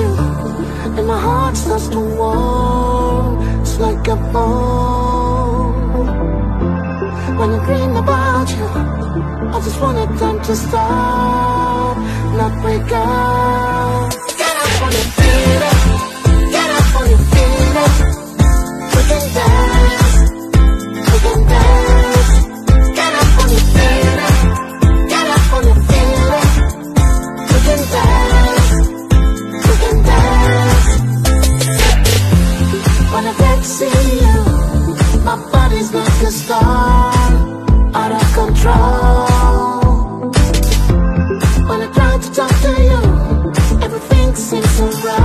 you. And my heart starts to warm, It's like a bomb. When I dream about you I just want it time to stop Not wake up. Seems so right